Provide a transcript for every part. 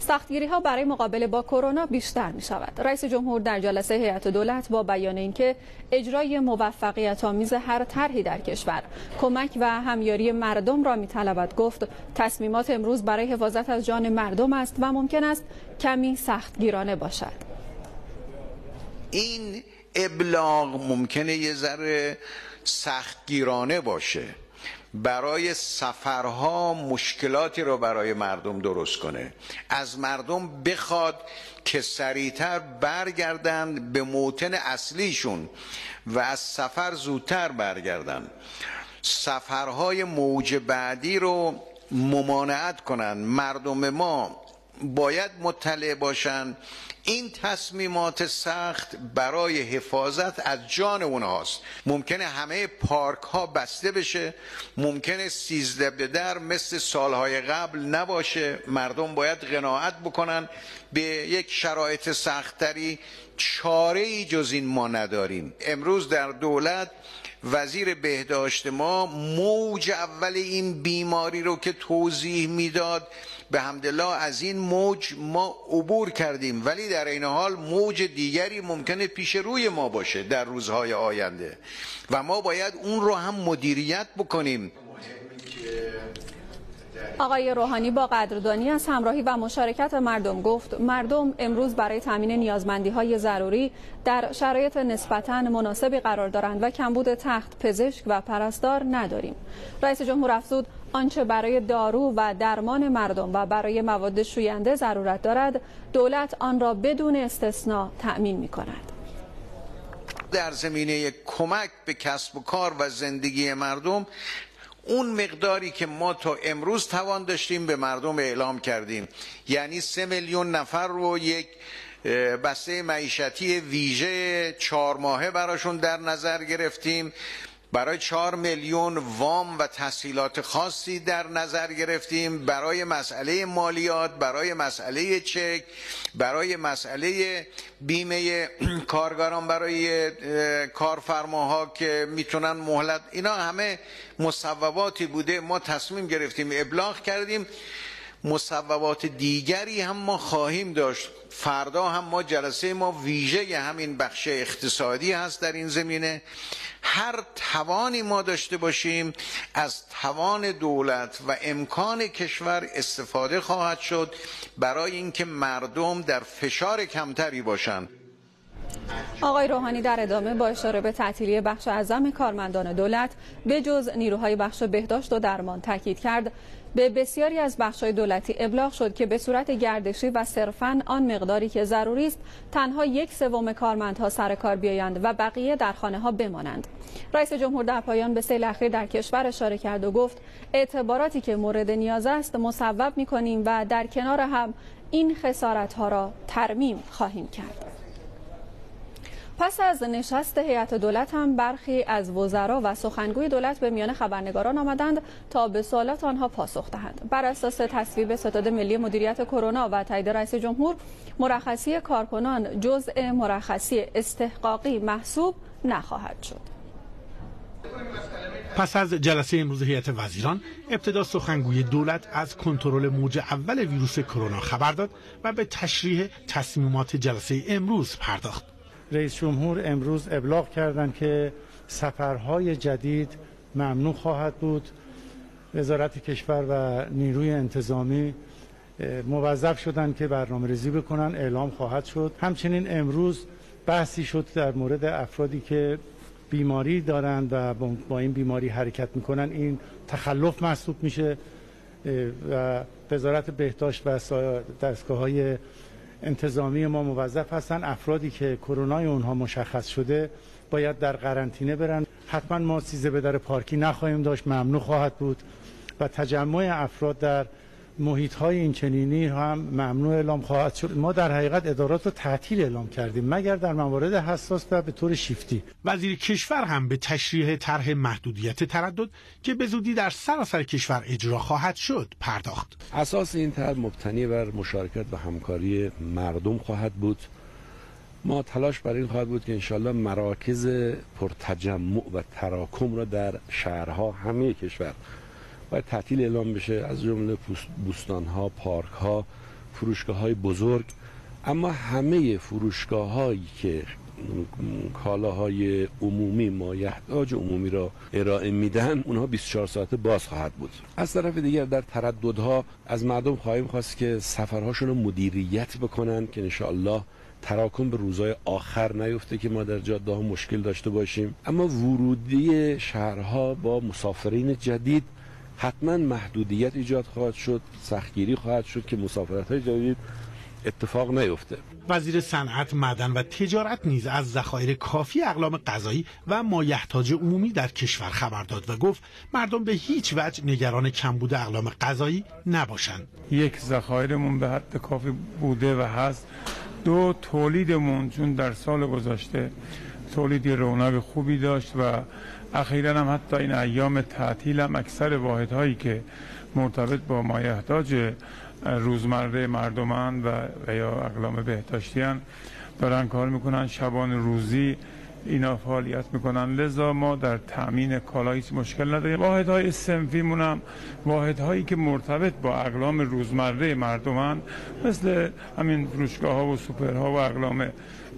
سختگیری ها برای مقابله با کرونا بیشتر می شود. رئیس جمهور در جلسه هیئت دولت با بیان اینکه اجرای موفقیت آمیز هر طرحی در کشور کمک و همیاری مردم را می طلبد گفت تصمیمات امروز برای حفاظت از جان مردم است و ممکن است کمی سختگیرانه باشد. این ابلاغ ممکنه یه ذره سختگیرانه باشه برای سفرها مشکلاتی رو برای مردم درست کنه. از مردم بخواد که سریعتر برگردند به موتن اصلیشون و از سفر زودتر برگردن سفرهای موج بعدی رو ممانعت کنن مردم ما باید مطلع باشن این تصمیمات سخت برای حفاظت از جان اونهاست. ممکنه همه پارک ها بسته بشه ممکنه سیزده به در مثل سالهای قبل نباشه. مردم باید قناعت بکنن. به یک شرایط سختتری چاره ای جز این ما نداریم. امروز در دولت وزیر بهداشت ما موج اول این بیماری رو که توضیح می‌داد به همدلله از این موج ما عبور کردیم. ولی در این حال موج دیگری ممکنه پیش روی ما باشه در روزهای آینده. و ما باید اون رو هم مدیریت بکنیم. آقای روحانی با قدردانی از همراهی و مشارکت مردم گفت مردم امروز برای تامین نیازمندی های ضروری در شرایط نسبتا مناسبی قرار دارند و کمبود تخت پزشک و پرستار نداریم. رئیس جمهور افزود آنچه برای دارو و درمان مردم و برای مواد شوینده ضرورت دارد دولت آن را بدون استثنا تأمین می کند در زمینه کمک به کسب و کار و زندگی مردم اون مقداری که ما تا امروز توان داشتیم به مردم اعلام کردیم. یعنی سه میلیون نفر رو یک بسته معیشتی ویژه چهار ماهه براشون در نظر گرفتیم. برای چهار میلیون وام و تسهیلات خاصی در نظر گرفتیم برای مسئله مالیات برای مسئله چک برای مسئله بیمه کارگران برای کارفرماها که می‌تونن مهلت اینا همه مصوباتی بوده. ما تصمیم گرفتیم ابلاغ کردیم. مصوبات دیگری هم ما خواهیم داشت. فردا هم ما جلسه ما ویژه همین بخش اقتصادی هست در این زمینه. هر توانی ما داشته باشیم از توان دولت و امکان کشور استفاده خواهد شد برای اینکه مردم در فشار کمتری باشند. آقای روحانی در ادامه با اشاره به تعطیلی بخش اعظم کارمندان دولت به جز نیروهای بخش بهداشت و درمان تاکید کرد. به بسیاری از بخش‌های دولتی ابلاغ شد که به صورت گردشی و صرفاً آن مقداری که ضروری است تنها یک سوم کارمندها سر کار بیایند و بقیه در خانه ها بمانند. رئیس جمهور در پایان به سیل اخیر در کشور اشاره کرد و گفت اعتباراتی که مورد نیاز است مصوب می‌کنیم و در کنار هم این خسارت ها را ترمیم خواهیم کرد. پس از نشست هیئت دولت هم برخی از وزرا و سخنگوی دولت به میان خبرنگاران آمدند تا به سوالات آنها پاسخ دهند. بر اساس تصویب ستاد ملی مدیریت کرونا و تایید رئیس جمهور مرخصی کارکنان جزء مرخصی استحقاقی محسوب نخواهد شد. پس از جلسه امروز هیئت وزیران ابتدا سخنگوی دولت از کنترل موج اول ویروس کرونا خبر داد و به تشریح تصمیمات جلسه امروز پرداخت. رئیس جمهور امروز ابلاغ کردند که سفرهای جدید ممنوع خواهد بود. وزارت کشور و نیروی انتظامی موظف شدند که برنامه ریزی بکنن اعلام خواهد شد. همچنین امروز بحثی شد در مورد افرادی که بیماری دارند و با این بیماری حرکت می‌کنن. این تخلف محسوب میشه و وزارت بهداشت و دستگاه های انتظامی ما موظف هستن. افرادی که کرونای اونها مشخص شده باید در قرنطینه برن. حتما ما سیزه به در پارکی نخواهیم داشت. ممنوع خواهد بود. و تجمع افراد در محیط های این چنینی هم ممنوع اعلام خواهد شد. ما در حقیقت ادارات رو تعطیل اعلام کردیم مگر در موارد حساس و به طور شیفتی. وزیر کشور هم به تشریح طرح محدودیت تردد که به زودی در سراسر کشور اجرا خواهد شد پرداخت. اساس این طرح مبتنی بر مشارکت و همکاری مردم خواهد بود. ما تلاش بر این خواهد بود که انشالله مراکز پرتجمع و تراکم را در شهرها همه کشور باید تعطیل اعلام بشه از جمله بوستان ها پارک ها فروشگاه های بزرگ. اما همه فروشگاه هایی که کالاهای عمومی مایحتاج عمومی را ارائه میدن اونها 24 ساعته باز خواهد بود. از طرف دیگر در ترددها از مردم خواهیم خواست که سفرهاشون رو مدیریت بکنن که انشاءالله تراکم به روزهای آخر نیفته که ما در جاده ها مشکل داشته باشیم. اما ورودی شهرها با مسافرین جدید حتما محدودیت ایجاد خواهد شد سختگیری خواهد شد که مسافرت های جدید اتفاق نیفته. وزیر صنعت معدن و تجارت نیز از ذخایر کافی اقلام غذایی و مایحتاج عمومی در کشور خبر داد و گفت مردم به هیچ وجه نگران کمبود اقلام غذایی نباشند. یک ذخایرمون به حد کافی بوده و هست. دو تولیدمون چون در سال گذشته تولیدی رونق خوبی داشت و اخیرا هم حتی این ایام تعطیل هم اکثر واحدهایی که مرتبط با مایحتاج روزمره مردمان و یا اقلام بهداشتیان دارن کار می‌کنن شبان روزی اینا فعالیت می‌کنن. لذا ما در تامین کالا هیچ مشکل نداریم. واحد های سنفی هم واحد هایی که مرتبط با اقلام روزمره مردمان مثل همین فروشگاه ها و سوپرها و اقلام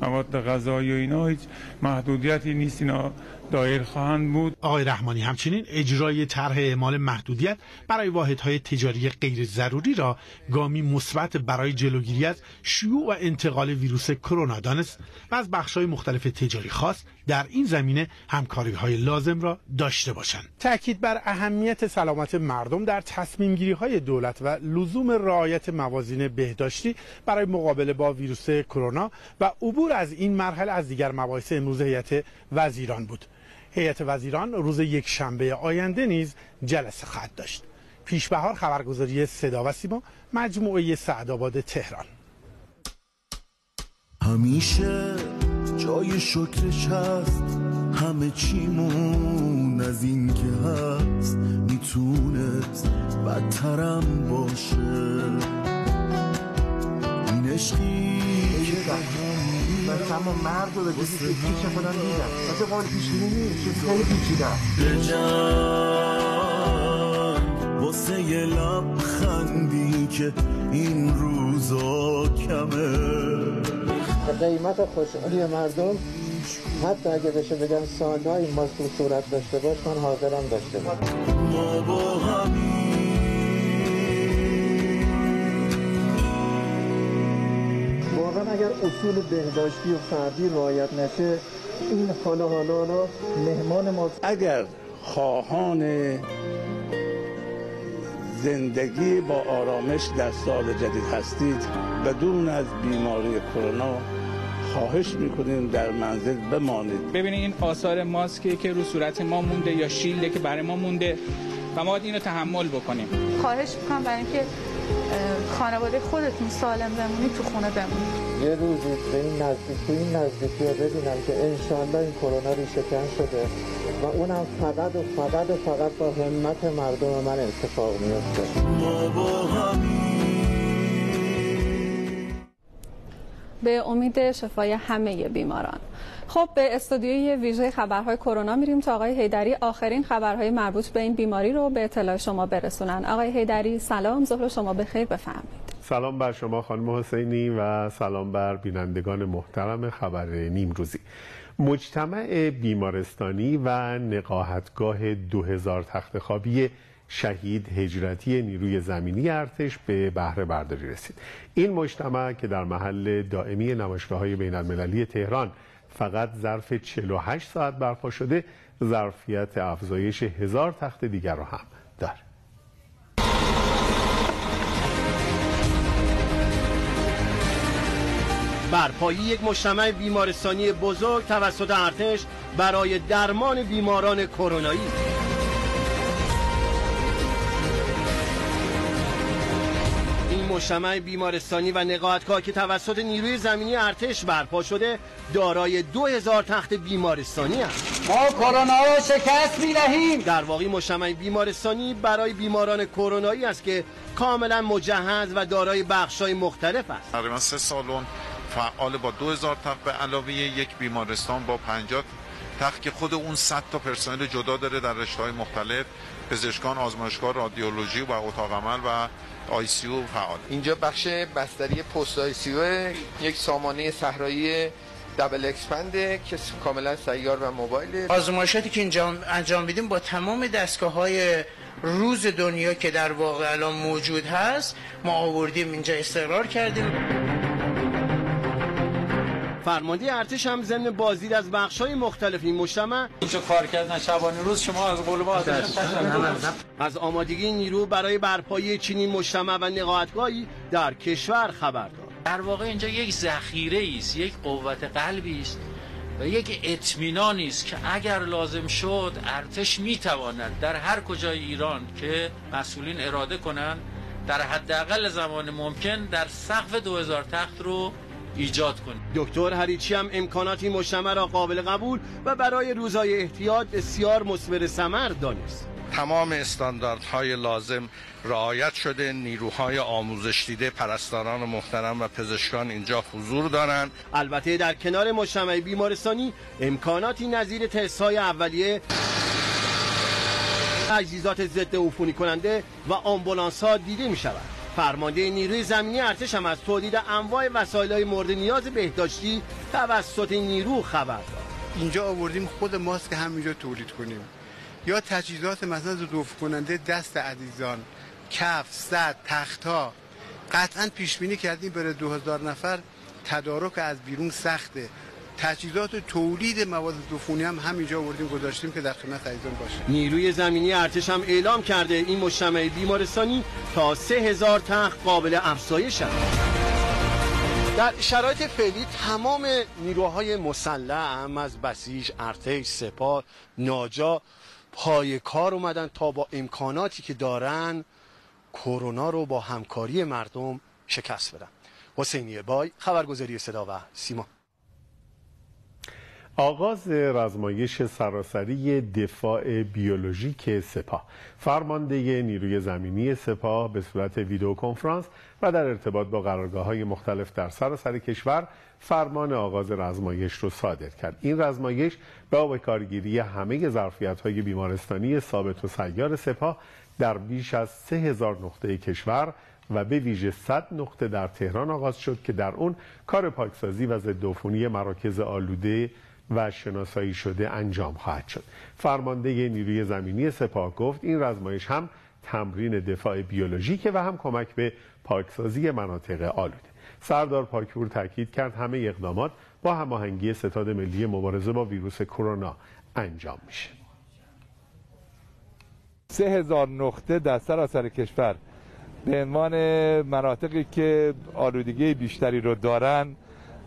مواد غذایی و اینا هیچ محدودیتی نیست. اینا دایر خواهند بود. آقای رحمانی همچنین اجرای طرح اعمال محدودیت برای واحدهای تجاری غیر ضروری را گامی مثبت برای جلوگیری از شیوع و انتقال ویروس کرونا دانست و از بخش‌های مختلف تجاری خاص در این زمینه همکاری های لازم را داشته باشند. تاکید بر اهمیت سلامت مردم در تصمیم گیری های دولت و لزوم رعایت موازین بهداشتی برای مقابله با ویروس کرونا و عبور از این مرحله از دیگر مباحث امروز هیئت وزیران بود. هیئت وزیران روز یک شنبه آینده نیز جلسه خواهد داشت. پیش بهار خبرگزاری صدا و سیما مجموعه سعدآباد تهران. همیشه جای شکرش هست. همه چیمون از این که هست. می‌تونست بدترم باشه. این عشقی که تمام مرد رو به جزی که پیش خودم دیدم مثل قول پیش نیست چیزی خیلی پیچیدم بجنگ واسه یه لبخندی که این روزا کمه. قیمت خوشحالی مردم حتی اگه بشه بگم سالهای ما صورت داشته باش من حاضرم داشته باش ما با واقعا اگر اصول بهداشتی و فردی رعایت نشه این حالا حالا حالا مهمان ما اگر خواهان زندگی با آرامش در سال جدید هستید بدون از بیماری کرونا خواهش می‌کنیم در منزل بمانید. ببینید این آثار ماسکی که رو صورت ما مونده یا شیلده که برای ما مونده و ما باید اینو تحمل بکنیم. خواهش می‌کنم برای اینکه خانواده خودتون سالم بمونید تو خونه بمونید یه روزی به این نزدیکی این نزدیکی رو ببینم که انشالله این کرونا ریشه شده. و اونم فقط و فقط و فقط با همت مردم من اتفاق میفته. به امید شفای همه بیماران. خب به استودیوی ویژه خبرهای کرونا میریم تا آقای هیدری آخرین خبرهای مربوط به این بیماری رو به اطلاع شما برسونن. آقای هیدری سلام. ظهر شما بخیر بفهمید سلام بر شما خانم حسینی و سلام بر بینندگان محترم خبر نیم روزی مجتمع بیمارستانی و نقاهتگاه 2000 تخت خوابی شهید هجرتی نیروی زمینی ارتش به بهره برداری رسید. این مجتمع که در محل دائمی نمایشگاه های بین المللی تهران فقط ظرف 48 ساعت برپا شده ظرفیت افزایش هزار تخت دیگر را هم داره. برپایی یک مجتمع بیمارستانی بزرگ توسط ارتش برای درمان بیماران کرونایی. مجتمع بیمارستانی و نقاهتگاه که توسط نیروی زمینی ارتش برپا شده دارای دو هزار تخت بیمارستانی است ما کرونا را شکست می در واقع مجتمع بیمارستانی برای بیماران کرونایی است که کاملا مجهز و دارای بخش‌های مختلف است. تقریبا سه سالون فعال با 2000 تخت به علاوه یک بیمارستان با 50 تخت که خود اون 100 تا پرسنل جدا داره در رشته های مختلف پزشکان آزمایشگاه رادیولوژی و اتاق عمل و ICU فعال. اینجا بخش بستری post ICU یک سامانه صحرایی double expand ه که کاملا سیار و mobile. آزمایشاتی که اینجا انجام میدیم با تمام دستگاه های روز دنیا که در واقع الان موجود هست ما آوردیم اینجا استقرار کردیم. فرمانده ارتش هم ضمن بازدید از بخش‌های مختلف این مجتمع. اینجا کار کردن شبانه روز شما از ما از آمادگی نیرو برای برپایی چنین مجتمع و نقاهتگاهی در کشور خبر داد. در واقع اینجا یک ذخیره است یک قوت قلبی است و یک اطمینانی است که اگر لازم شد ارتش می‌تواند در هر کجای ایران که مسئولین اراده کنند در حداقل زمان ممکن در سقف 2000 تخت رو ایجاد کنیم. دکتر هریچی هم امکانات این مجتمع را قابل قبول و برای روزهای احتیاط بسیار مثمر ثمر دانست. تمام استانداردهای لازم رعایت شده نیروهای آموزش دیده پرستاران محترم و پزشکان اینجا حضور دارند. البته در کنار مجتمع بیمارستانی امکاناتی نظیر تست‌های اولیه تجهیزات ضد عفونی کننده و آمبولانس ها دیده می شود فرمانده نیروی زمینی ارتش هم از تولید انواع وسایل های مورد نیاز بهداشتی توسط نیرو خبر داد. اینجا آوردیم خود ماسک همینجا تولید کنیم. یا تجهیزات مثلا ضعف کننده دست عزیزان کف صد تختها. قطعا پیش بینی کردیم بره 2000 نفر. تدارک از بیرون سخته. تجهیزات تولید مواد عفونی هم همینجا آوردیم گذاشتیم که در خدمت عزیزان باشه نیروی زمینی ارتش هم اعلام کرده این مجتمع بیمارستانی تا 3000 تخت قابل افزایش است. در شرایط فعلی تمام نیروهای مسلح هم از بسیج، ارتش، سپاه، ناجا پای کار اومدن تا با امکاناتی که دارن کرونا رو با همکاری مردم شکست بدن. حسینی بای خبرگزاری صدا و سیما. آغاز رزمایش سراسری دفاع بیولوژیک سپاه. فرمانده نیروی زمینی سپاه به صورت ویدیو کنفرانس و در ارتباط با قرارگاه های مختلف در سراسر کشور فرمان آغاز رزمایش رو صادر کرد. این رزمایش به کارگیری همه ظرفیت های بیمارستانی ثابت و سیار سپاه در بیش از 3000 نقطه کشور و به ویژه 100 نقطه در تهران آغاز شد که در اون کار پاکسازی و ضد مراکز آلوده و شناسایی شده انجام خواهد شد. فرمانده نیروی زمینی سپاه گفت این رزمایش هم تمرین دفاع بیولوژیکه و هم کمک به پاکسازی مناطق آلوده. سردار پاکپور تاکید کرد همه اقدامات با هماهنگی ستاد ملی مبارزه با ویروس کرونا انجام میشه. سه هزار نقطه در سراسر کشور به عنوان مناطقی که آلودگی بیشتری رو دارن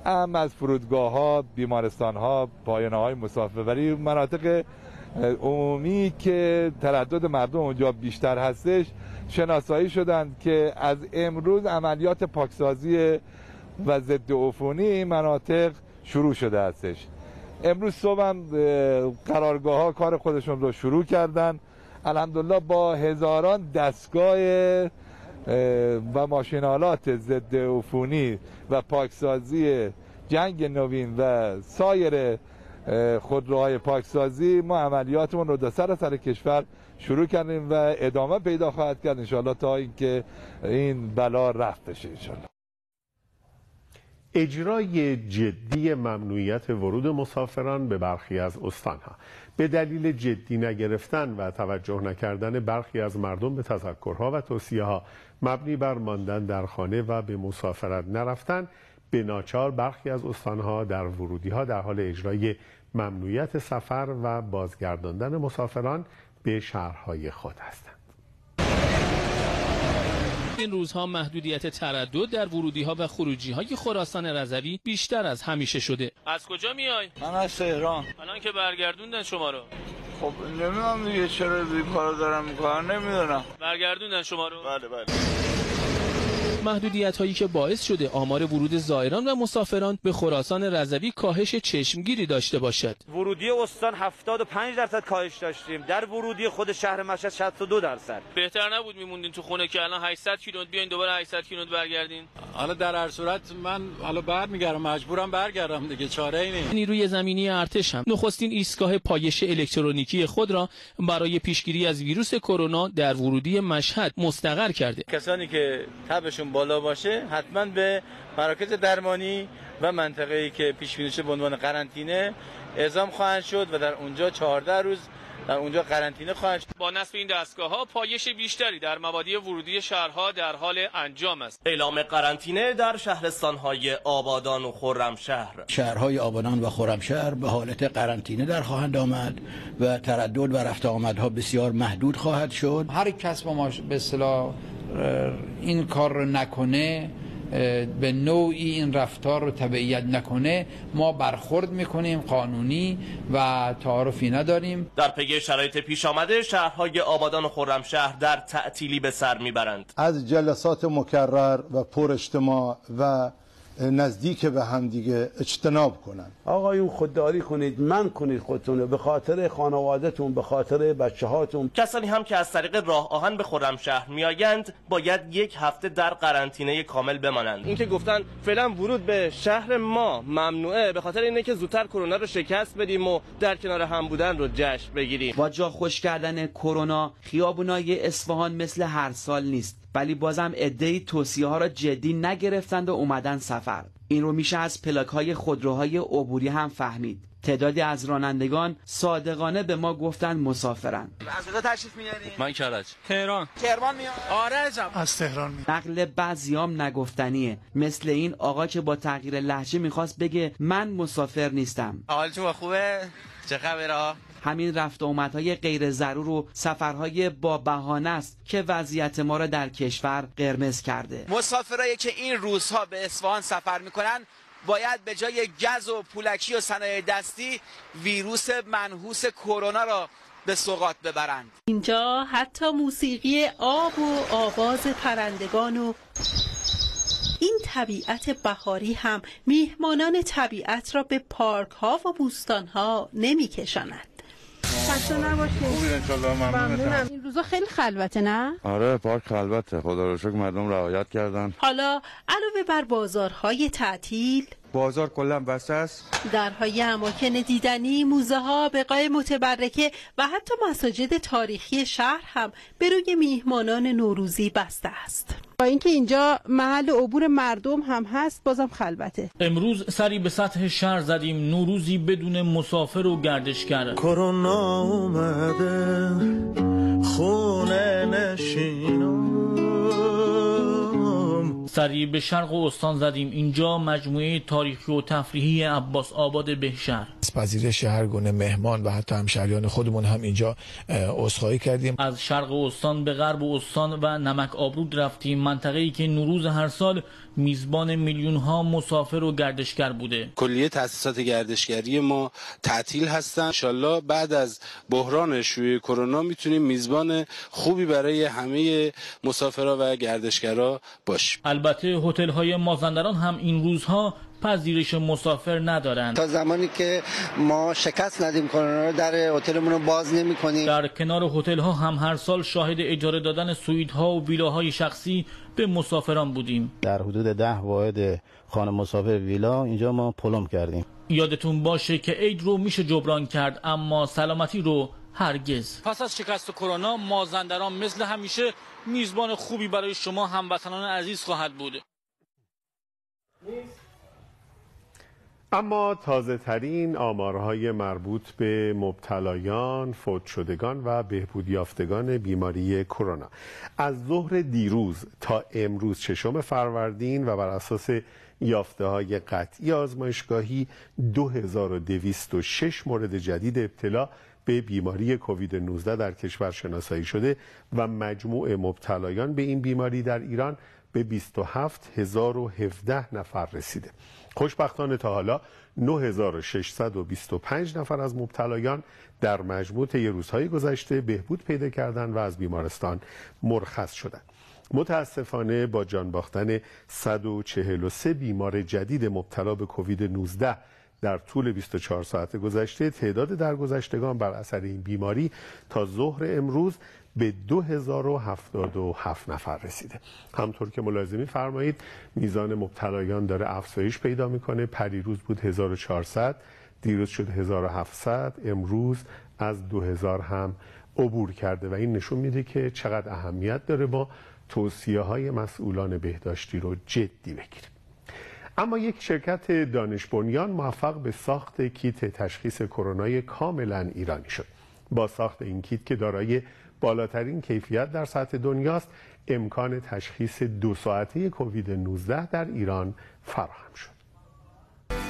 هم از فرودگاه ها بیمارستان ها پایانه های مسافربری مناطق عمومی که تردد مردم اونجا بیشتر هستش شناسایی شدند که از امروز عملیات پاکسازی و ضد عفونی این مناطق شروع شده هستش. امروز صبح هم قرارگاه ها کار خودشون رو شروع کردن. الحمدلله با هزاران دستگاه و ماشینالات ضد عفونی و پاکسازی جنگ نوین و سایر خودروهای پاکسازی ما عملیاتمون رو در سر سر کشور شروع کردیم و ادامه پیدا خواهد کرد انشاءالله تا اینکه این بلا رفت بشه انشاءالله. اجرای جدی ممنوعیت ورود مسافران به برخی از استانها. به دلیل جدی نگرفتن و توجه نکردن برخی از مردم به تذکرها و توصیه ها مبنی بر ماندن در خانه و به مسافرت نرفتن به ناچار برخی از استانها در ورودی ها در حال اجرای ممنوعیت سفر و بازگرداندن مسافران به شهرهای خود هستند. این روزها محدودیت تردد در ورودی ها و خروجی های خراسان رضوی بیشتر از همیشه شده. از کجا میای؟ من از تهران. الان که برگردوندن شما رو. خب نمی‌دونم دیگه چرا این کارو دارم می‌کنم نمی‌دونم. برگردوندن شما رو. بله بله. محدودیت هایی که باعث شده آمار ورود زائران و مسافران به خراسان رضوی کاهش چشمگیری داشته باشد. ورودی استان 75 درصد کاهش داشتیم. در ورودی خود شهر مشهد 62 درصد. بهتر نبود میموندین تو خونه که الان 800 کیلومتر بیاین دوباره 800 کیلومتر برگردین؟ حالا در هر صورت من حالا برمیگردم مجبورم برگردم دیگه چاره ای نیست. نیروی زمینی ارتش هم نخستین ایستگاه پایش الکترونیکی خود را برای پیشگیری از ویروس کرونا در ورودی مشهد مستقر کرده. کسانی که تبشون بالا باشه حتما به مراکز درمانی و منطقه‌ای که پیش بینی شده به عنوان قرنطینه اعزام خواهند شد و در اونجا 14 روز در اونجا قرنطینه خواهند شد. با نصب این دستگاه ها پایش بیشتری در مبادی ورودی شهرها در حال انجام است. اعلام قرنطینه در شهرستانهای آبادان و خرمشهر. شهرهای آبادان و خرمشهر به حالت قرنطینه در خواهند آمد و تردد و رفت آمدها بسیار محدود خواهد شد. هر کس با ما به اصطلاح این کار رو نکنه به نوعی این رفتار رو تبعیت نکنه. ما برخورد می‌کنیم قانونی و تعارفی نداریم. در پی شرایط پیش آمده شهرهای آبادان و خرمشهر در تعطیلی به سر می‌برند. از جلسات مکرر و پر اجتماع و نزدیک به هم دیگه اجتناب کنن. آقایون خودداری کنید من کنید خودتون به خاطر خانوادهتون به خاطر بچه هاتون کسانی هم که از طریق راه آهن به خرمشهر میآیند باید یک هفته در قرنطینه کامل بمانند. این که گفتن فعلا ورود به شهر ما ممنوعه به خاطر اینه که زودتر کرونا رو شکست بدیم و در کنار هم بودن رو جشن بگیریم. با جا خوش کردن کرونا خیابونای اصفهان مثل هر سال نیست. ولی بازم عدهای توصیه ها را جدی نگرفتند و اومدن سفر. این رو میشه از پلاک های خودروهای عبوری هم فهمید. تعدادی از رانندگان صادقانه به ما گفتند مسافرن از کجا تشریف میارین من کرج. تهران. کرمان میام آره از تهران میام. نقل بعضیام نگفتنیه. مثل این آقا که با تغییر لحجه می‌خواست بگه من مسافر نیستم. حالتون خوبه؟ چه خبره همین رفت و آمدهای غیر ضرور و سفرهای با بهانه است که وضعیت ما را در کشور قرمز کرده مسافرایی که این روزها به اصفهان سفر می‌کنن باید به جای گز و پولکی و صنایع دستی ویروس منحوس کرونا را به سوقات ببرند اینجا حتی موسیقی آب و آواز پرندگان و این طبیعت بهاری هم میهمانان طبیعت را به پارک ها و بوستان ها نمی کشاند. خسته نباشید این روزا خیلی خلوته نه؟ آره پارک خلوته. خدا رو شکر مردم رعایت کردن. حالا علاوه بر بازارهای تعطیل بازار کلا بسته است؟ درهای اماکن دیدنی موزه ها بقای متبرکه و حتی مساجد تاریخی شهر هم به روی میهمانان نوروزی بسته است. با اینکه اینجا محل عبور مردم هم هست بازم خلوته. امروز سری به سطح شهر زدیم نوروزی بدون مسافر و گردشگر کرونا اومده خونه نشینم سری به شرق و استان زدیم. اینجا مجموعه تاریخی و تفریحی عباس آباد بهشهر. از پذیرش هر گونه مهمان و حتی همشهریان خودمون هم اینجا عذرخواهی کردیم. از شرق استان به غرب استان و نمک آبرود رفتیم. منطقه ای که نوروز هر سال میزبان میلیون ها مسافر و گردشگر بوده. کلیه تاسیسات گردشگری ما تعطیل هستن. انشالله بعد از بحران شیوع کرونا می‌تونیم میزبان خوبی برای همه مسافرها و گردشگرا باشیم. البته هتل های مازندران هم این روزها پذیرش مسافر ندارند. تا زمانی که ما شکست ندیم کرونا رو در هتلمون رو باز نمی کنیم. در کنار هتل ها هم هر سال شاهد اجاره دادن سویت ها و ویلاهای شخصی به مسافران بودیم. در حدود ده واحد خانه مسافر ویلا اینجا ما پلم کردیم. یادتون باشه که عید رو میشه جبران کرد اما سلامتی رو هرگز. پس از شکست کرونا مازندران مثل همیشه میزبان خوبی برای شما هموطنان عزیز خواهد بود. اما تازه ترین آمارهای مربوط به مبتلایان، فوت شدگان و بهبود یافتگان بیماری کرونا. از ظهر دیروز تا امروز ششم فروردین و بر اساس یافته های قطعی آزمایشگاهی 2206 مورد جدید ابتلا به بیماری کووید 19 در کشور شناسایی شده و مجموع مبتلایان به این بیماری در ایران به 27017 نفر رسیده. خوشبختانه تا حالا 9625 نفر از مبتلایان در مجموع طی روزهای گذشته بهبود پیدا کردند و از بیمارستان مرخص شدند. متاسفانه با جان باختن 143 بیمار جدید مبتلا به کووید 19 در طول 24 ساعت گذشته تعداد درگذشتگان بر اثر این بیماری تا ظهر امروز به 2077 نفر رسیده. همطور که ملازمی فرمایید میزان مبتلایان داره افزایش پیدا می‌کنه. پریروز بود 1400 دیروز شد 1700 امروز از 2000 هم عبور کرده و این نشون میده که چقدر اهمیت داره. با توصیه های مسئولان بهداشتی رو جدی بگیریم. اما یک شرکت دانش بنیان موفق به ساخت کیت تشخیص کرونا کاملا ایرانی شد. با ساخت این کیت که دارای بالاترین کیفیت در سطح دنیاست امکان تشخیص دو ساعته کووید 19 در ایران فراهم شد.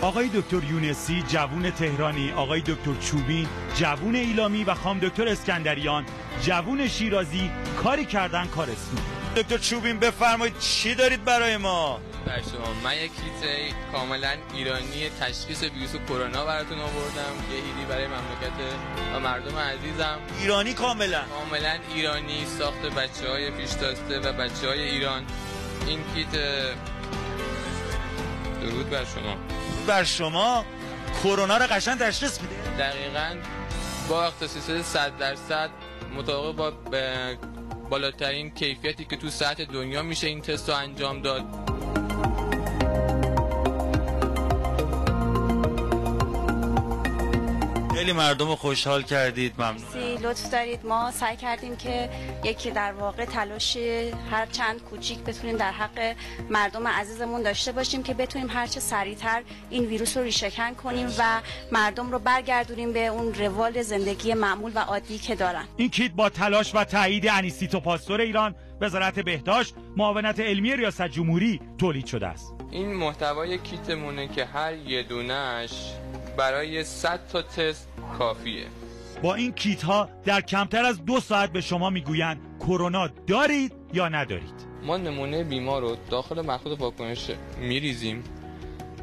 آقای دکتر یونسی جوون تهرانی آقای دکتر چوبین جوون ایلامی و خام دکتر اسکندریان جوون شیرازی کاری کردن کارستون دکتر چوبین بفرمایید چی دارید برای ما؟ بر شما من یک کیت کاملا ایرانی تشخیص ویروس کرونا براتون آوردم یه ایدی برای مملکت و مردم عزیزم. ایرانی کاملا. کاملا ایرانی ساخت بچه های پیشتاسته و بچه های ایران. این کیت درود بر شما. بر شما کرونا رو قشنگ تشخیص میده. دقیقا با اختصاص 100 درصد مطابق با بالاترین کیفیتی که تو سطح دنیا میشه این تست رو انجام داد. خیلی مردم رو خوشحال کردید ممنون لطف دارید. ما سعی کردیم که یکی در واقع تلاش هر چند کوچیک بتونیم در حق مردم عزیزمون داشته باشیم که بتونیم هرچه سریعتر این ویروس رو ریشهکن کنیم و مردم رو برگردونیم به اون روال زندگی معمول و عادی که دارن. این کیت با تلاش و تایید انیستیتو پاستور ایران وزارت بهداشت معاونت علمی ریاست جمهوری تولید شده است. این محتوای کیتمونه که هر یه دونش برای 100 تا تست کافیه. با این کیت ها در کمتر از دو ساعت به شما می‌گویند کرونا دارید یا ندارید؟ ما نمونه بیمار رو داخل مخلوط واکنش میریزیم.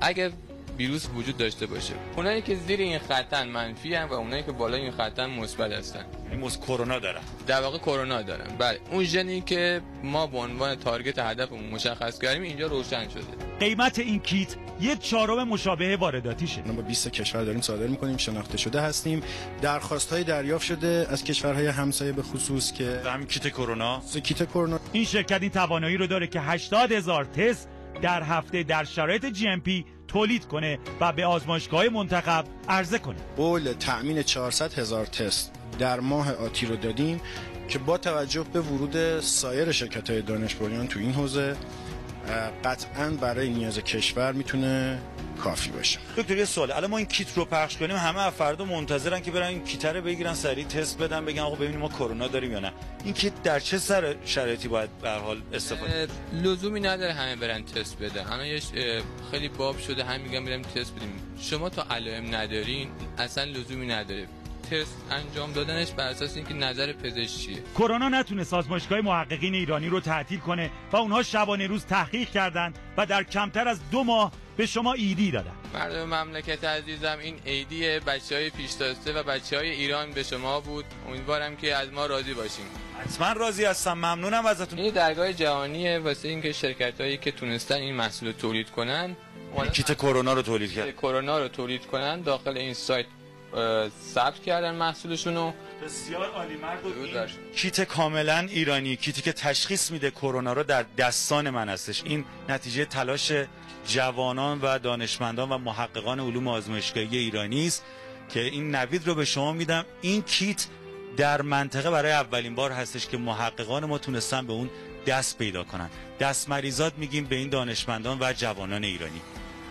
اگر ویروس وجود داشته باشه. اونایی که زیر این خطن منفی هم و اونایی که بالای این خطن مثبت هستن. این کرونا دارن در واقع کرونا دارن بله. اون ژنی که ما به عنوان تارگت هدفمون مشخص کردیم اینجا روشن شده. قیمت این کیت یک چهارم مشابه وارداتیشه. ما با 20 کشور داریم صادر می‌کنیم شناخته شده هستیم. درخواست های دریافت شده از کشورهای همسایه به خصوص که همین کیت کرونا. کیت کرونا. این شرکت این توانایی رو داره که 80 هزار تست در هفته در شرایط GMP تولید کنه و به آزمایشگاه منتخب عرضه کنه. قول تأمین 400 هزار تست در ماه آتی رو دادیم که با توجه به ورود سایر شرکت های دانش تو این حوزه قطعا برای نیاز کشور می‌تونه کافی باشه. دکتر یه سوال. الان ما این کیت رو پخش کنیم همه از فردا منتظرن که برن این کیت رو بگیرن سریع تست بدن بگن آقا ببینیم ما کرونا داریم یا نه. این کیت در چه سر شرایطی باید به حال استفاده لزومی نداره همه برن تست بدن الان خیلی باب شده هم میگن بریم تست بدیم. شما تا علائم ندارین اصلا لزومی نداره. تست انجام دادنش بر اساس اینکه نظر پزشکیه کرونا نتونه سازمانشگاه محققین ایرانی رو تعطیل کنه و اونها شبانه روز تحقیق کردند و در کمتر از دو ماه به شما ایدی دادن. مردم مملکت عزیزم این ایدی بچه های پیشتاسته و بچه های ایران به شما بود. امیدوارم که از ما راضی باشیم حتما راضی هستم. ممنونم ازتون. این درگاه جهانیه واسه اینکه شرکت هایی که تونستن این محصول تولید کنن کیت کرونا رو تولید کرد. کرونا رو تولید کنن داخل این سایت. ثبت کردن محصولشون رو بسیار عالی مرد کیت کاملا ایرانی کیتی که تشخیص میده کرونا رو در دستان من هستش. این نتیجه تلاش جوانان و دانشمندان و محققان علوم آزمایشگاهی ایرانی است که این نوید رو به شما میدم. این کیت در منطقه برای اولین بار هستش که محققان ما تونستن به اون دست پیدا کنن. دست مریضات میگیم به این دانشمندان و جوانان ایرانی.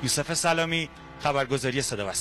یوسف سلامی خبرگزاری صدا و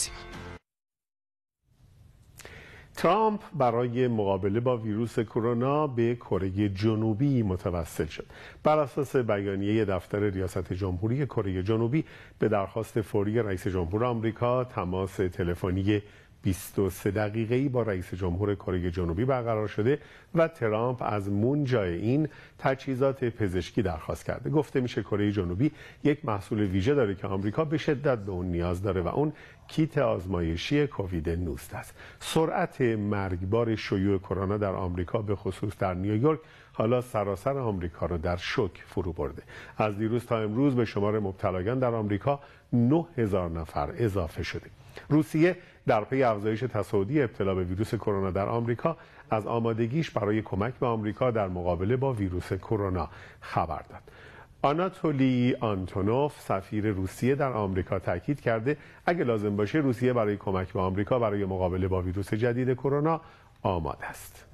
ترامپ برای مقابله با ویروس کرونا به کره جنوبی متوسل شد. بر اساس بیانیه دفتر ریاست جمهوری کره جنوبی به درخواست فوری رئیس جمهور آمریکا تماس تلفنی 23 دقیقه‌ای با رئیس جمهور کره جنوبی برقرار شده و ترامپ از مون جای این تجهیزات پزشکی درخواست کرده گفته میشه کره جنوبی یک محصول ویژه داره که آمریکا به شدت به اون نیاز داره و اون کیت آزمایشی کووید 19 است. سرعت مرگبار شیوع کرونا در آمریکا به خصوص در نیویورک حالا سراسر آمریکا را در شوک فرو برده. از دیروز تا امروز به شمار مبتلایان در آمریکا 9000 نفر اضافه شده. روسیه در پی افزایش تصاعدی ابتلا به ویروس کرونا در آمریکا از آمادگیش برای کمک به آمریکا در مقابله با ویروس کرونا خبر داد. آناتولی آنتونوف سفیر روسیه در آمریکا تاکید کرده اگه لازم باشه روسیه برای کمک به آمریکا برای مقابله با ویروس جدید کرونا آماده است.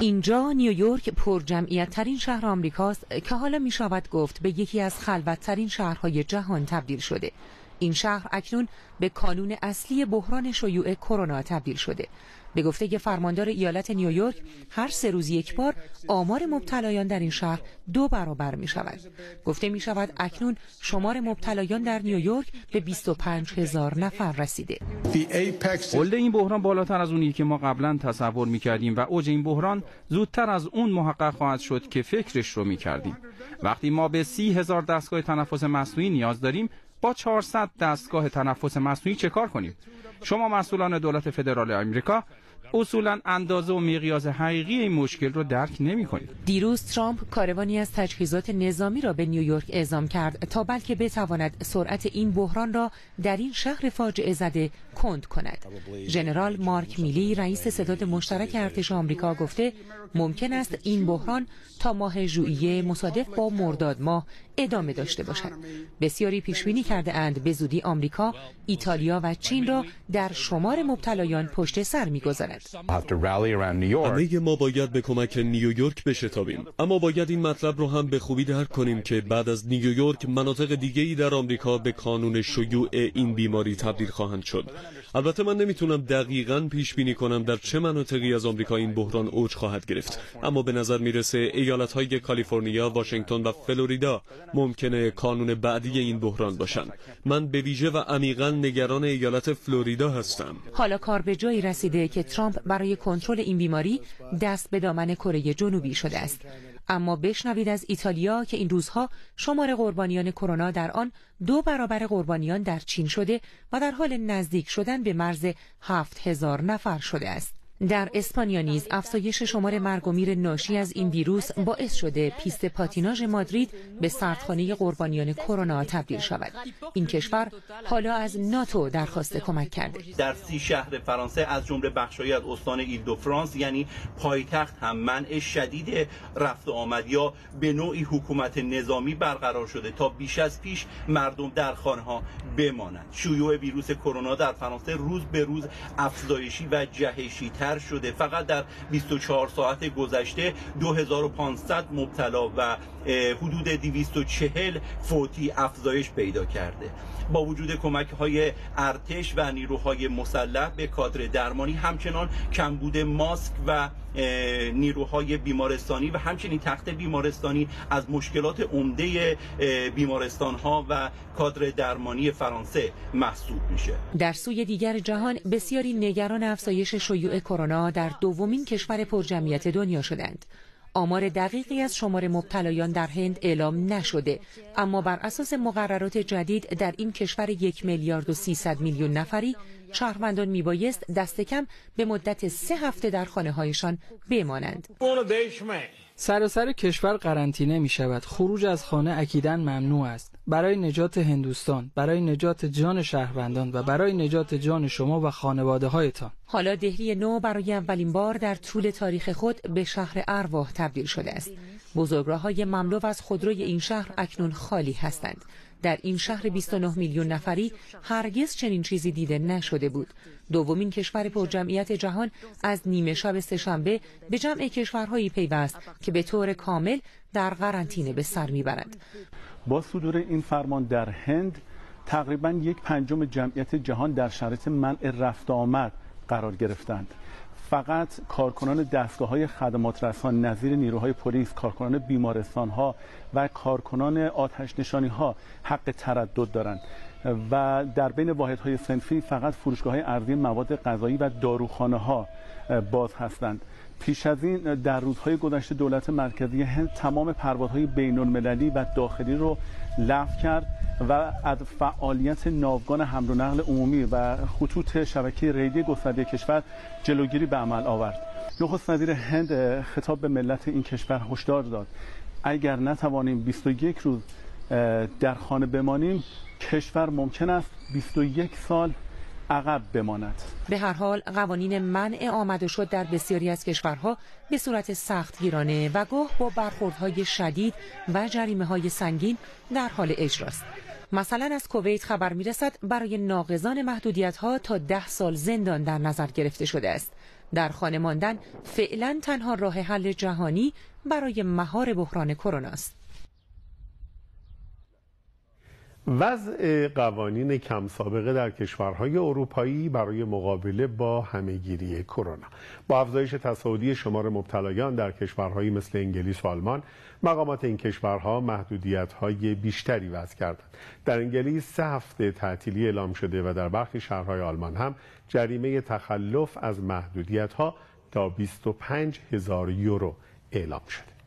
اینجا نیویورک پر جمعیت ترین شهر آمریکاست که حالا می شود گفت به یکی از خلوت ترین شهرهای جهان تبدیل شده. این شهر اکنون به کانون اصلی بحران شیوع کرونا تبدیل شده. به گفته فرماندار ایالت نیویورک هر سه روز یک بار آمار مبتلایان در این شهر دو برابر می شود. گفته می شود اکنون شمار مبتلایان در نیویورک به 25 هزار نفر رسیده. قلد این بحران بالاتر از اونی که ما قبلا تصور می کردیم و اوج این بحران زودتر از اون محقق خواهد شد که فکرش رو می کردیم. وقتی ما به سی هزار دستگاه تنفس مصنوعی نیاز داریم با 400 دستگاه تنفس مصنوعی چه کار کنیم؟ شما مسئولان دولت فدرال آمریکا اصولا اندازه و مقیاس حقیقی این مشکل رو درک نمی کنید. دیروز ترامپ کاروانی از تجهیزات نظامی را به نیویورک اعزام کرد تا بلکه بتواند سرعت این بحران را در این شهر فاجعه زده کند کند. ژنرال مارک میلی رئیس ستاد مشترک ارتش آمریکا گفته ممکن است این بحران تا ماه ژوئیه مصادف با مرداد ماه ادامه داشته باشد بسیاری پیش بینی کرده اند به زودی آمریکا ایتالیا و چین را در شمار مبتلایان پشت سر می‌گذارد همه ما باید به کمک نیویورک بشتابیم. اما باید این مطلب رو هم به خوبی درک کنیم که بعد از نیویورک مناطق دیگه ای در آمریکا به کانون شیوع این بیماری تبدیل خواهند شد. البته من نمی‌تونم دقیقا پیش بینی کنم در چه مناطقی از آمریکا این بحران اوج خواهد گرفت. اما به نظر می‌رسه ایالت های کالیفرنیا، واشنگتن و فلوریدا ممکنه کانون بعدی این بحران باشن. من به ویژه و عمیقا نگران ایالت فلوریدا هستم. حالا کار به جایی رسیده که ترامپ برای کنترل این بیماری دست به دامن کره جنوبی شده است اما بشنوید از ایتالیا که این روزها شمار قربانیان کرونا در آن دو برابر قربانیان در چین شده و در حال نزدیک شدن به مرز هفت هزار نفر شده است. در اسپانیا نیز افزایش شمار مرگ و میر ناشی از این ویروس باعث شده پیست پاتیناژ مادرید به سردخانه قربانیان کرونا تبدیل شود. این کشور حالا از ناتو درخواست کمک کرده. در سی شهر فرانسه از جمله بخشهایی از استان ایل دو فرانس یعنی پایتخت هم منع شدید رفت و آمد یا به نوعی حکومت نظامی برقرار شده تا بیش از پیش مردم در خانه بمانند. شیوع ویروس کرونا در فرانسه روز به روز افزایشی و جهشی تر شده. فقط در 24 ساعت گذشته 2500 مبتلا و حدود 240 فوتی افزایش پیدا کرده. با وجود کمک های ارتش و نیروهای مسلح به کادر درمانی همچنان کمبود ماسک و نیروهای بیمارستانی و همچنین تخت بیمارستانی از مشکلات عمده بیمارستان ها و کادر درمانی فرانسه محسوب میشه. در سوی دیگر جهان بسیاری نگران افزایش شیوع کرونا در دومین کشور پرجمعیت دنیا شدند. آمار دقیقی از شمار مبتلایان در هند اعلام نشده. اما بر اساس مقررات جدید در این کشور یک میلیارد و سیصد میلیون نفری شهروندان میبایست دست کم به مدت سه هفته در خانه هایشان بمانند سراسر کشور قرنطینه می شود خروج از خانه اکیدا ممنوع است. برای نجات هندوستان برای نجات جان شهروندان و برای نجات جان شما و خانواده هایتان حالا دهلی نو برای اولین بار در طول تاریخ خود به شهر ارواح تبدیل شده است. بزرگراه های مملو از خودروی این شهر اکنون خالی هستند. در این شهر 29 میلیون نفری هرگز چنین چیزی دیده نشده بود. دومین کشور پرجمعیت جهان از نیمه شب سهشنبه به جمع کشورهایی پیوست که به طور کامل در قرنطینه به سر می‌برند. با صدور این فرمان در هند تقریبا یک پنجم جمعیت جهان در شرایط منع رفت آمد قرار گرفتند. فقط کارکنان دستگاه های خدمات رسان نظیر نیروهای پلیس کارکنان بیمارستان ها و کارکنان آتش نشانی ها حق تردد دارند و در بین واحد های سنفی فقط فروشگاه های ارزی مواد غذایی و داروخانه ها باز هستند. پیش از این در روزهای گذشته دولت مرکزی هند تمام پروازهای بین المللی و داخلی رو لغو کرد و از فعالیت ناوگان حمل و نقل عمومی و خطوط شبکه ریلی گسترده کشور جلوگیری به عمل آورد. نخست وزیر هند خطاب به ملت این کشور هشدار داد. اگر نتوانیم 21 روز در خانه بمانیم کشور ممکن است 21 سال عقب بماند. به هر حال قوانین منع آمد شد در بسیاری از کشورها به صورت سخت گیرانه و گاه با برخوردهای شدید و جریمه های سنگین در حال اجراست. مثلا از کویت خبر می رسد برای ناقضان محدودیت ها تا ده سال زندان در نظر گرفته شده است. در خانه ماندن فعلا تنها راه حل جهانی برای مهار بحران کرونا است. وضع قوانین کم سابقه در کشورهای اروپایی برای مقابله با همهگیری کرونا. با افزایش تصاعدی شمار مبتلایان در کشورهایی مثل انگلیس و آلمان مقامات این کشورها محدودیت‌های بیشتری وضع کردند. در انگلیس سه هفته تعطیلی اعلام شده و در برخی شهرهای آلمان هم جریمه تخلف از محدودیت‌ها تا 25 هزار یورو اعلام شده.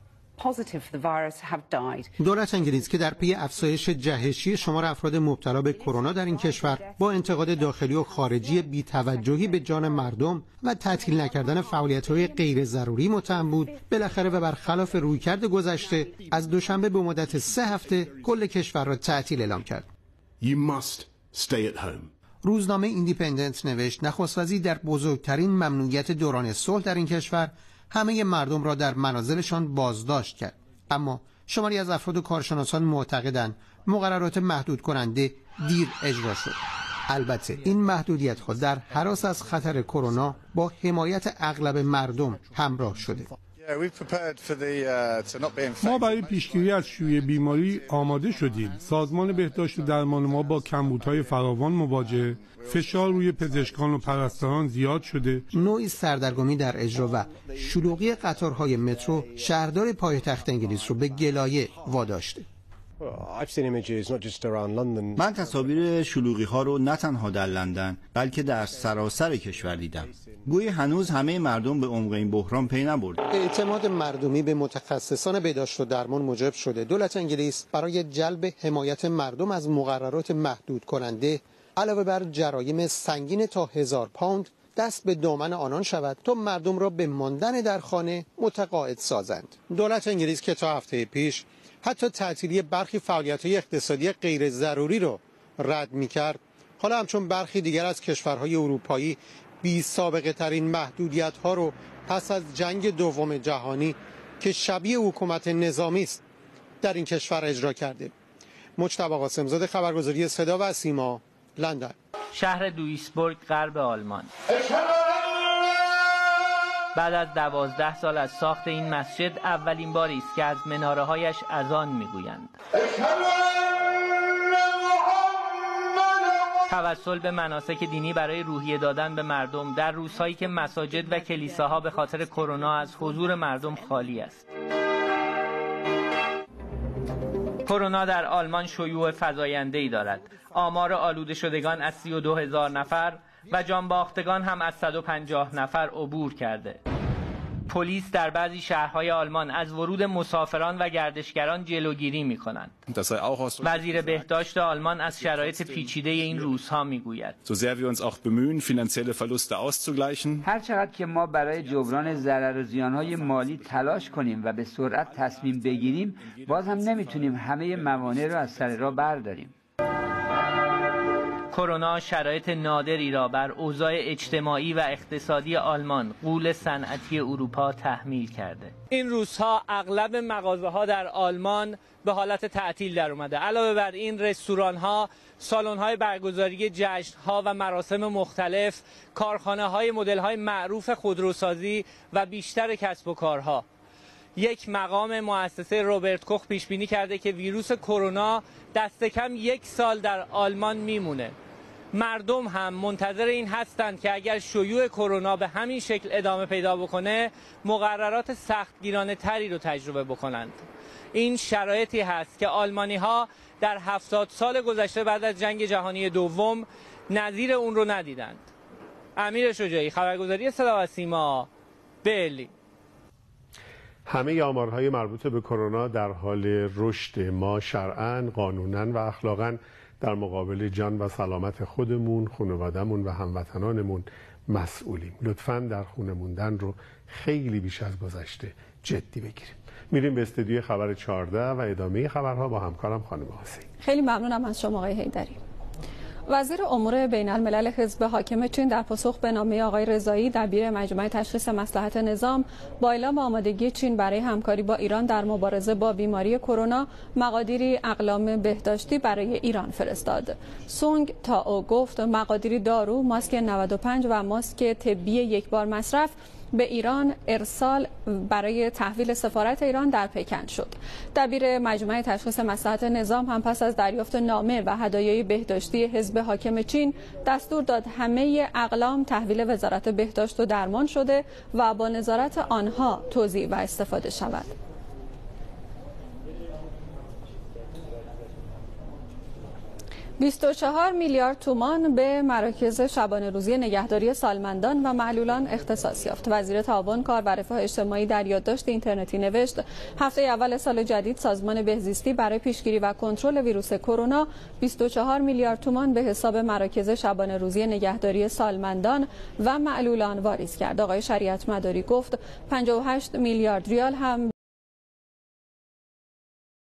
دولت انگلیس که در پی افزایش جهشی شمار افراد مبتلا به کرونا در این کشور با انتقاد داخلی و خارجی بیتوجهی به جان مردم و تعطیل نکردن فعالیت‌های غیر ضروری متهم بود. بالاخره و برخلاف رویکرد گذشته از دوشنبه به مدت سه هفته کل کشور را تعطیل اعلام کرد. روزنامه ایندیپندنت نوشت نخست وزیر در بزرگترین ممنوعیت دوران صلح در این کشور همه مردم را در منازلشان بازداشت کرد. اما شماری از افراد و کارشناسان معتقدند مقررات محدود کننده دیر اجرا شد. البته این محدودیت ها در حراس از خطر کرونا با حمایت اغلب مردم همراه شده. ما برای پیشگیری از شیوع بیماری آماده شدیم. سازمان بهداشت و درمان ما با کمبودهای فراوان مواجه. فشار روی پزشکان و پرستاران زیاد شده. نوعی سردرگمی در اجرا و شلوغی قطارهای مترو شهردار پایتخت انگلیس رو به گلایه واداشته من تصاویر شلوغی ها رو نه تنها در لندن بلکه در سراسر کشور دیدم. گویی هنوز همه مردم به عمق این بحران پی نبرد. اعتماد مردمی به متخصصان بهداشت و درمان موجب شده. دولت انگلیس برای جلب حمایت مردم از مقررات محدود کننده علاوه بر جرایم سنگین تا هزار پوند دست به دامن آنان شود تا مردم را به ماندن در خانه متقاعد سازند. دولت انگلیس که تا هفته پیش حتی تعطیلی برخی فعالیت های اقتصادی غیر ضروری را رد می کرد حالا همچون برخی دیگر از کشورهای اروپایی بی سابقه ترین محدودیت ها رو پس از جنگ دوم جهانی که شبیه حکومت نظامی است در این کشور اجرا کرده. مجتبی قاسمزاده خبرگزاری صدا و سیما لندن. شهر دویسبورگ غرب آلمان. بعد از دوازده سال از ساخت این مسجد اولین باری است که از مناره هایش اذان می‌گویند. توسل به مناسک دینی برای روحیه دادن به مردم در روزهایی که مساجد و کلیساها به خاطر کرونا از حضور مردم خالی است. کرونا در آلمان شیوع فزاینده ای دارد. آمار آلوده شدگان از 32 هزار نفر و جانباختگان هم از 150 نفر عبور کرده. پلیس در بعضی شهرهای آلمان از ورود مسافران و گردشگران جلوگیری می کنند. وزیر بهداشت آلمان از شرایط پیچیده این روزها می گوید. هر چقدر که ما برای جبران ضرر و زیانهای مالی تلاش کنیم و به سرعت تصمیم بگیریم باز هم نمی‌تونیم همه موانع را از سر را برداریم. کرونا شرایط نادری را بر اوضاع اجتماعی و اقتصادی آلمان قول صنعتی اروپا تحمیل کرده. این روزها اغلب مغازه ها در آلمان به حالت تعطیل در اومده. علاوه بر این رستوران ها سالن های برگزاری جشن ها و مراسم مختلف کارخانه های مدل های معروف خودروسازی و بیشتر کسب و کارها. یک مقام مؤسسه روبرت کوخ پیش بینی کرده که ویروس کرونا دست کم یک سال در آلمان میمونه. مردم هم منتظر این هستند که اگر شیوع کرونا به همین شکل ادامه پیدا بکنه مقررات سختگیرانه تری رو تجربه بکنند. این شرایطی هست که آلمانی ها در هفتاد سال گذشته بعد از جنگ جهانی دوم نظیر اون رو ندیدند. امیر شجاعی خبرگزاری صدا و سیما بلی همه آمارهای مربوط به کرونا در حال رشد ما شرعا قانونا و اخلاقا در مقابل جان و سلامت خودمون خانوادهمون و هموطنانمون مسئولیم. لطفا در خونه موندن رو خیلی بیش از گذشته جدی بگیریم. میریم به استودیوی خبر 14 و ادامه خبرها با همکارم خانم حسین. خیلی ممنونم از شما آقای حیدری. وزیر امور بین الملل حزب حاکم چین در پاسخ به نامه آقای رضایی دبیر مجمع تشخیص مصلحت نظام با اعلام آمادگی چین برای همکاری با ایران در مبارزه با بیماری کرونا مقادیری اقلام بهداشتی برای ایران فرستاد. سونگ تا او گفت مقادیری دارو، ماسک 95 و ماسک طبی یک بار مصرف به ایران ارسال برای تحویل سفارت ایران در پکن شد. دبیر مجمع تشخیص مصلحت نظام هم پس از دریافت نامه و هدایای بهداشتی حزب حاکم چین دستور داد همه اقلام تحویل وزارت بهداشت و درمان شده و با نظارت آنها توزیع و استفاده شود. 24 میلیارد تومان به مراکز شبانه روزی نگهداری سالمندان و معلولان اختصاص یافت. وزیر تعاون کار و رفاه اجتماعی در یادداشت اینترنتی نوشت هفته اول سال جدید سازمان بهزیستی برای پیشگیری و کنترل ویروس کرونا 24 میلیارد تومان به حساب مراکز شبانه روزی نگهداری سالمندان و معلولان واریز کرد. آقای شریعت مداری گفت 58 میلیارد ریال هم